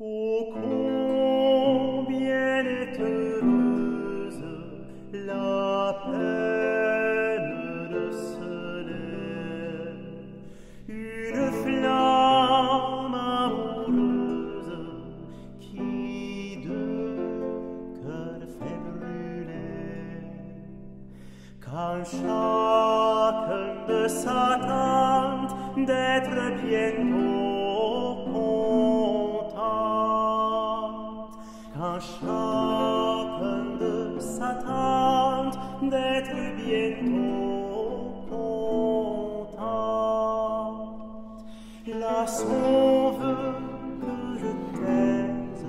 Oh, combien est heureuse la peine de se une flamme amoureuse qui de cœur fait brûler. Quand chacun de s'attend d'être bientôt chacun de s'attend d'être bientôt content. La son veut que je taise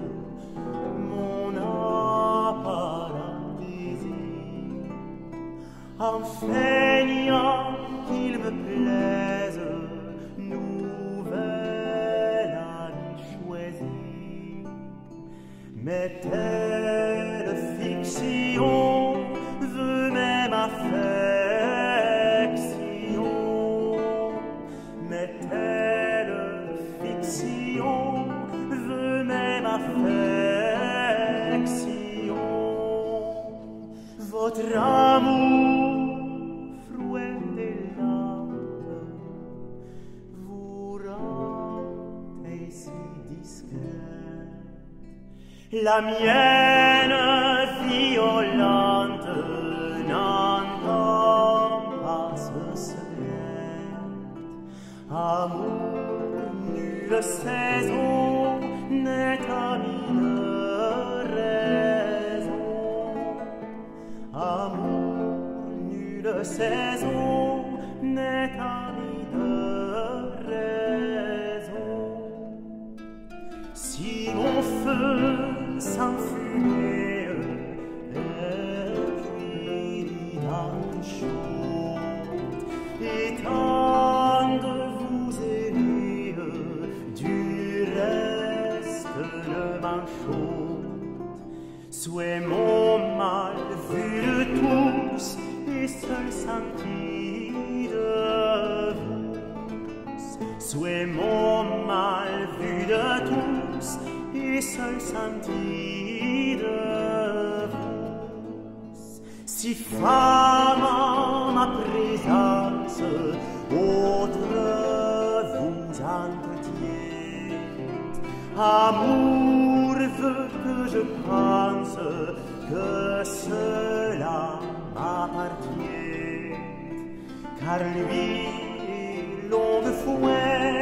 mon apparent désir, en feignant qu'il me plaise, La mienne violente n'entend pas ce secret. Amour, nulle saison n'est ami de raison. Amour, nulle saison n'est ami langsam fühlen, wie die Hand chante, et tendre du reste le mal chante. Souhait mon mal vu et seul senti de vous. Mon mal vu de tous, seul vous. Si femme en ma présence, autre vous entretient, amour veut que je pense que cela m'appartient, car lui longue fouet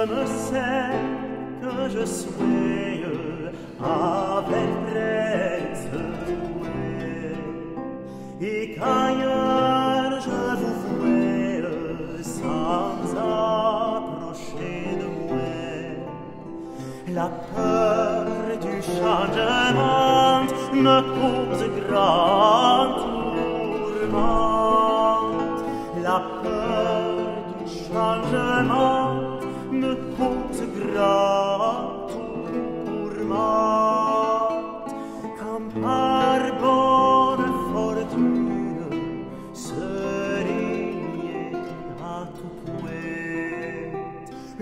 comme celle que je suis avec douée. Et qu'ailleurs je vous vois sans approcher de moi, la peur du changement me cause grand tourment. La peur du changement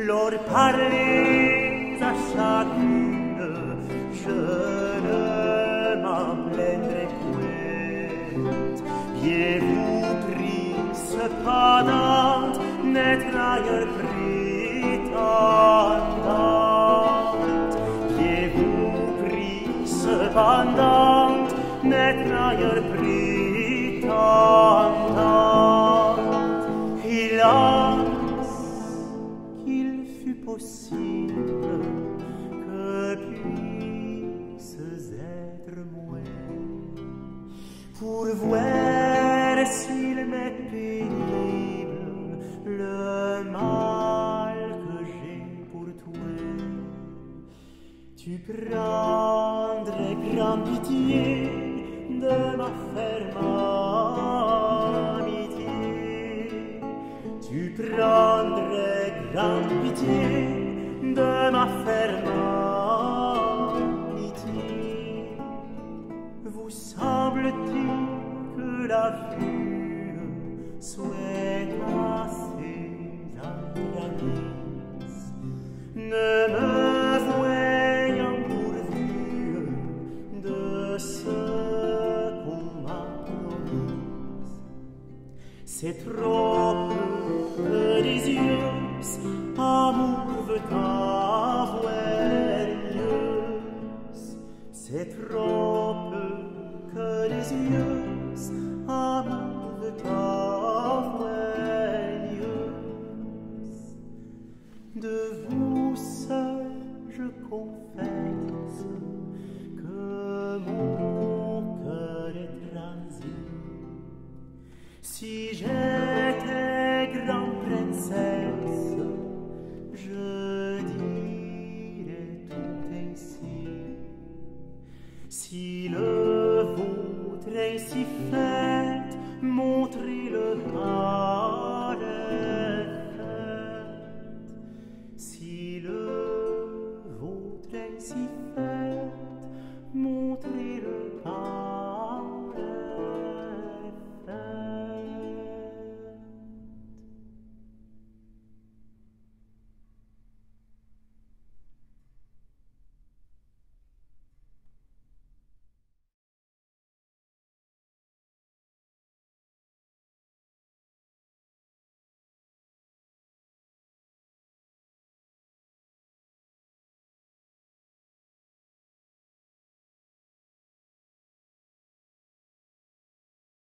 leur parler à chacune, je ne m'en plaindrai point. Bien vous prie cependant n'être ailleurs. vandant met naier pritantant Hélas qu'il fût possible que puisses être moins pour voir si pitié de ma ferme amitié. Tu prendrais grand pitié de ma ferme C'est trop peu des yeux, amour veut avouer mieux. C'est trop peu que des yeux, amour veut avouer mieux. De vous seul je confesse Si j'étais grande princesse, je dirais tout ainsi. Si le vôtre est si fait, montrez-le les fêtes. Si le vôtre est si fait,